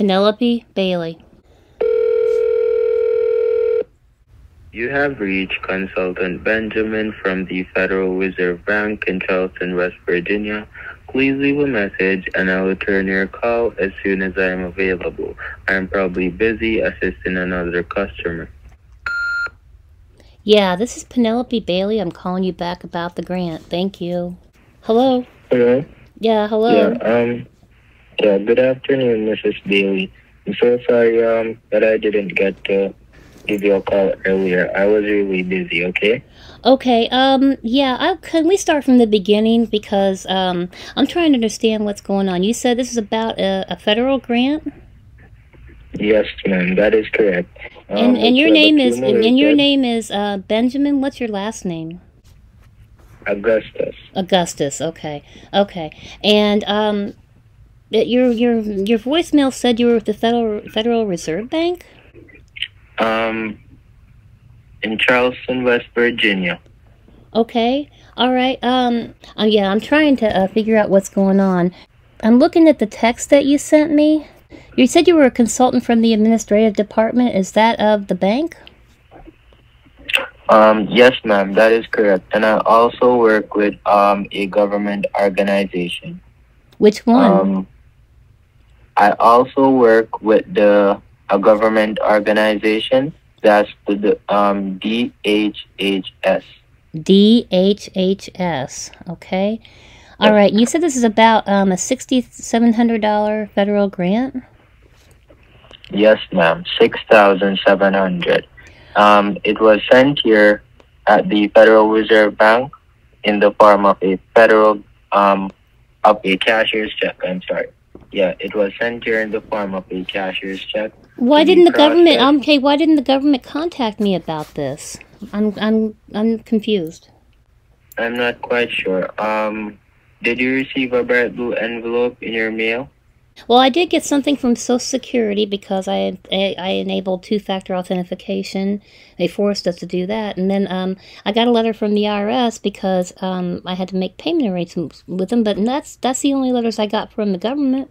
Penelope Bailey. You have reached Consultant Benjamin from the Federal Reserve Bank in Charleston, West Virginia. Please leave a message and I will return your call as soon as I am available. I am probably busy assisting another customer. Yeah, this is Penelope Bailey. I'm calling you back about the grant. Thank you. Hello? Hello? Yeah, hello. Yeah, um, yeah, good afternoon, Mrs. Bailey. I'm so sorry, um, that I didn't get to give you a call earlier. I was really busy, okay? Okay, um, yeah, I, can we start from the beginning because um, I'm trying to understand what's going on. You said this is about a, a federal grant? Yes, ma'am, that is correct. Um, and and your name is and, and your name is uh, Benjamin. What's your last name? Augustus. Augustus. Okay, okay. And um, your your your voicemail said you were with the Federal Federal Reserve Bank. Um, in Charleston, West Virginia. Okay. All right. Um. uh, yeah, I'm trying to uh, figure out what's going on. I'm looking at the text that you sent me. You said you were a consultant from the administrative department. Is that of the bank? Um, yes, ma'am, that is correct. And I also work with um a government organization. Which one? Um, I also work with the a government organization that's the, um DHHS. DHHS. Okay. All right. You said this is about um, a sixty-seven hundred dollar federal grant. Yes, ma'am, six thousand seven hundred. Um, it was sent here at the Federal Reserve Bank in the form of a federal um of a cashier's check. I'm sorry. Yeah, it was sent here in the form of a cashier's check. Why didn't the government? processed. Okay. Why didn't the government contact me about this? I'm I'm I'm confused. I'm not quite sure. Um, did you receive a bright blue envelope in your mail? Well, I did get something from Social Security because I I, I enabled two-factor authentication. They forced us to do that, and then um, I got a letter from the IRS because um, I had to make payment arrangements with them. But that's that's the only letters I got from the government.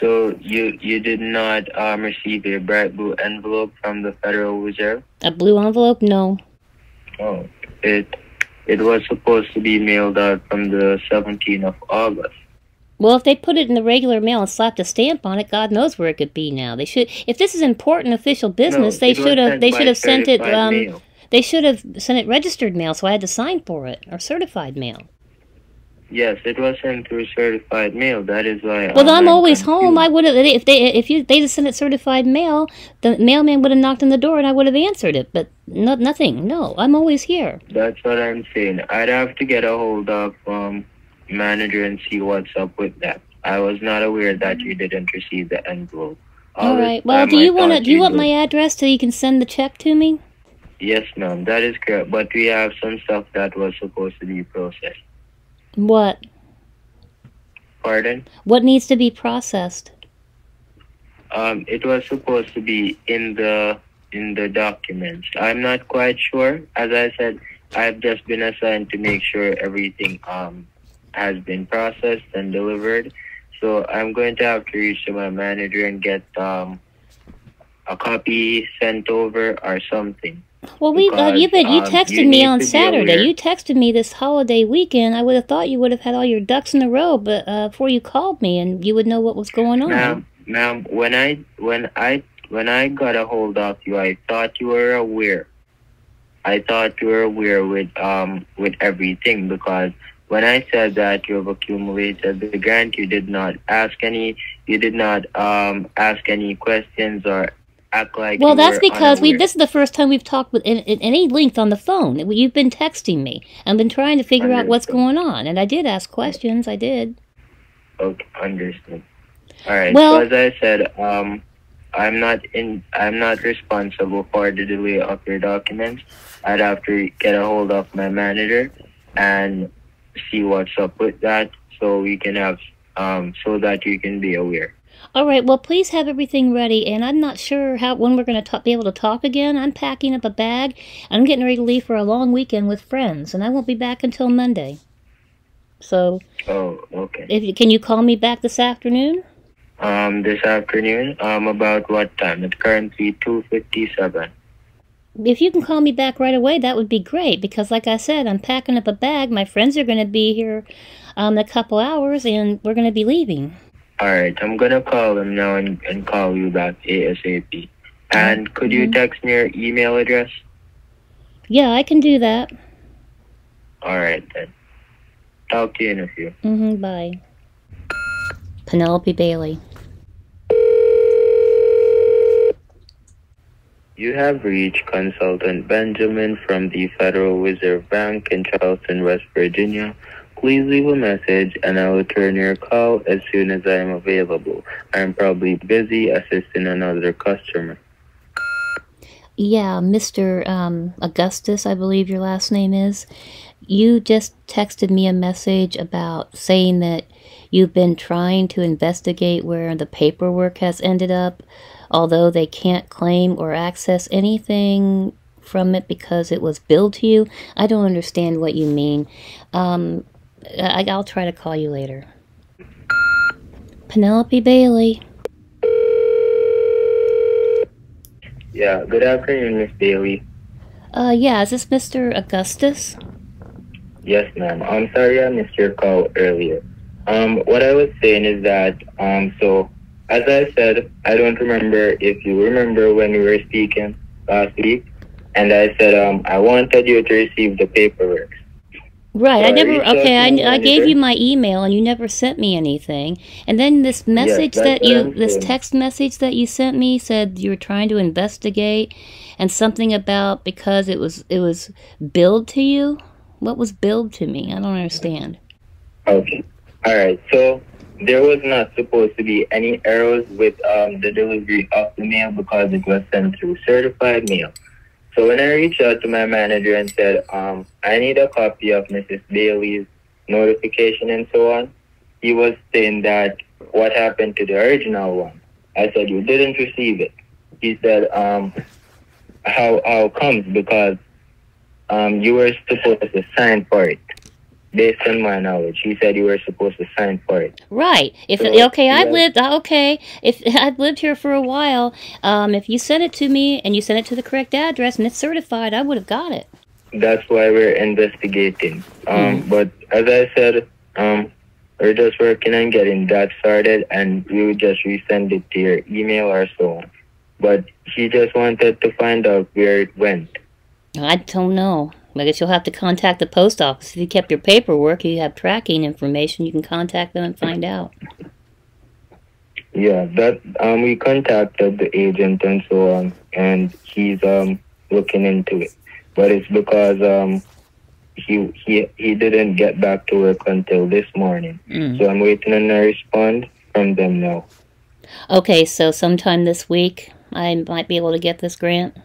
So you you did not um, receive a bright blue envelope from the Federal Reserve? A blue envelope? No. Oh, it it was supposed to be mailed out from the 17th of August. Well, if they put it in the regular mail and slapped a stamp on it, God knows where it could be now. They should, if this is important official business, No, they should have, they should have sent it. Um, they should have sent it registered mail, so I had to sign for it or certified mail. Yes, it was sent through certified mail. That is why. Well, I'm always home. I would have if they if you they just sent it certified mail, the mailman would have knocked on the door and I would have answered it. But no, nothing. No, I'm always here. That's what I'm saying. I'd have to get a hold of um manager and see what's up with that. I was not aware that you didn't receive the envelope. All this right. Well, do you want to do you want my address so you can send the check to me? Yes, ma'am. That is correct. But we have some stuff that was supposed to be processed. What? Pardon? What needs to be processed? Um, it was supposed to be in the in the documents. I'm not quite sure. As I said, I've just been assigned to make sure everything um has been processed and delivered. So I'm going to have to reach to my manager and get um a copy sent over or something. Well, we uh, Because, you been you um, texted you me on Saturday. You texted me this holiday weekend. I would have thought you would have had all your ducks in a row, but uh, before you called me, and you would know what was going on. Ma'am, ma'am, when I when I when I got a hold of you, I thought you were aware. I thought you were aware with um with everything because when I said that you have accumulated the grant, you did not ask any you did not um ask any questions or act like Well, that's because we. This is the first time we've talked with in, in any length on the phone. You've been texting me. I've been trying to figure out what's going on, and I did ask questions. I did. Okay, understood. All right. Well- so as I said, um, I'm not in. I'm not responsible for the delay of your documents. I'd have to get a hold of my manager and see what's up with that, so we can have, um, so that you can be aware. All right. Well, please have everything ready, and I'm not sure how when we're going to be able to talk again. I'm packing up a bag. I'm getting ready to leave for a long weekend with friends, and I won't be back until Monday. So, Oh, okay. if you, can you call me back this afternoon? Um, this afternoon. Um, about what time? It's currently two fifty-seven. If you can call me back right away, that would be great because, like I said, I'm packing up a bag. My friends are going to be here um, in a couple hours, and we're going to be leaving. All right, I'm gonna call them now and, and call you back ASAP. And could you Mhm. text me your email address? Yeah, I can do that. All right then. Talk to you in a few. Mm-hmm. Bye. Penelope Bailey. You have reached Consultant Benjamin from the Federal Reserve Bank in Charleston, West Virginia. Please leave a message and I will return your call as soon as I am available. I am probably busy assisting another customer. Yeah, Mr. Um, Augustus, I believe your last name is. You just texted me a message about saying that you've been trying to investigate where the paperwork has ended up, although they can't claim or access anything from it because it was billed to you. I don't understand what you mean. Um, I, I'll try to call you later. Penelope Bailey. Yeah, good afternoon, Miss Bailey. Uh, yeah, is this Mr. Augustus? Yes, ma'am. I'm sorry I missed your call earlier. Um, what I was saying is that, um, so, as I said, I don't remember if you remember when we were speaking last week, and I said, um, I wanted you to receive the paperwork. Right, I never. Okay, I, I gave you my email and you never sent me anything. And then this message that's that you, this text message that you sent me said you were trying to investigate, and something about because it was it was billed to you. What was billed to me? I don't understand. Okay. All right. So there was not supposed to be any errors with um, the delivery of the mail because it was sent through certified mail. So when I reached out to my manager and said, um, I need a copy of Mrs. Bailey's notification and so on, he was saying that what happened to the original one. I said, you didn't receive it. He said, um, how, how comes? Because um, you were supposed to sign for it. Based on my knowledge, he said you were supposed to sign for it. Right. If So, okay, I've lived. uh, Okay, if I've lived here for a while, um, if you sent it to me and you sent it to the correct address and it's certified, I would have got it. That's why we're investigating. Um, Hmm. But as I said, um, we're just working on getting that started, and we would just resend it to your email or so on. But he just wanted to find out where it went. I don't know. I guess you'll have to contact the post office. If you kept your paperwork, you have tracking information, you can contact them and find out. Yeah, that um, we contacted the agent and so on, and he's um looking into it. But it's because um he he he didn't get back to work until this morning, Mm. so I'm waiting on a response from them now. Okay, so sometime this week, I might be able to get this grant.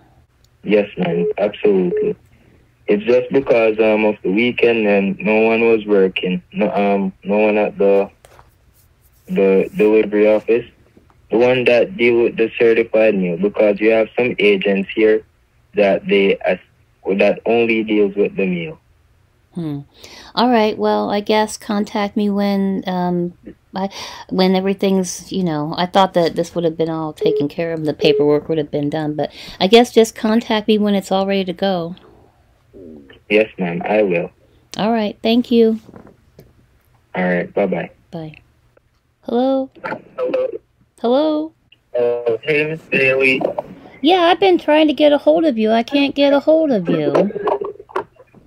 Yes, ma'am, absolutely. It's just because um of the weekend and no one was working. No um no one at the the delivery office. The one that deal with the certified mail because you have some agents here that they that only deals with the mail. Hmm. All right. Well, I guess contact me when um, I, when everything's you know. I thought that this would have been all taken care of. The paperwork would have been done, but I guess just contact me when it's all ready to go. Yes, ma'am, I will. All right. Thank you. All right, bye bye. Bye. Hello. Hello. Hello. Oh, hey, Miss Bailey. Yeah, I've been trying to get a hold of you. I can't get a hold of you.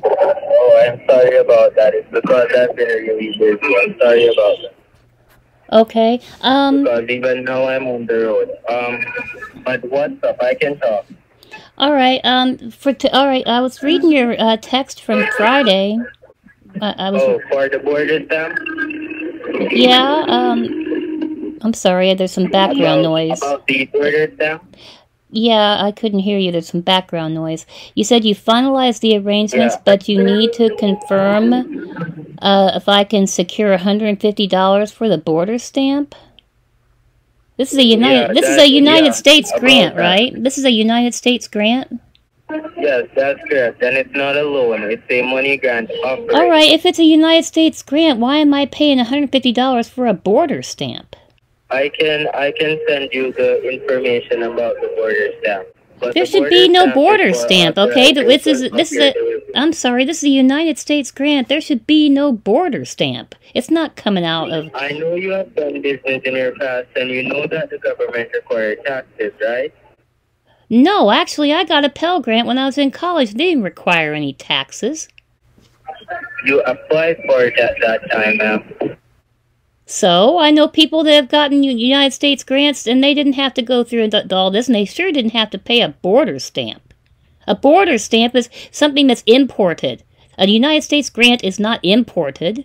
Oh, I'm sorry about that. It's because I've been really busy. I'm sorry about that. Okay. Um. Because even now I'm on the road. Um, but what's up? I can talk. All right. Um. For t- all right. I was reading your uh, text from Friday. I, I was. Oh, for the border stamp? Yeah. Um. I'm sorry. There's some background About- noise. About the border stamp? Yeah, I couldn't hear you. There's some background noise. You said you finalized the arrangements, Yeah. but you need to confirm uh, if I can secure $150 for the border stamp. This is a United. Yeah, this is a United yeah, States grant, right? This is a United States grant. Yes, that's correct. And it's not a loan. It's a money grant. All right. If it's a United States grant, why am I paying $150 for a border stamp? I can I can send you the information about the border stamp. But There the should be no border stamp, okay? This is this is a. I'm sorry. This is a United States grant. There should be no border stamp. It's not coming out of. I know you have done business in your past, and you know that the government requires taxes, right? No, actually, I got a Pell Grant when I was in college. They didn't require any taxes. You applied for it at that time, ma'am. So I know people that have gotten United States grants and they didn't have to go through all this, and they sure didn't have to pay a border stamp. A border stamp is something that's imported. A United States grant is not imported.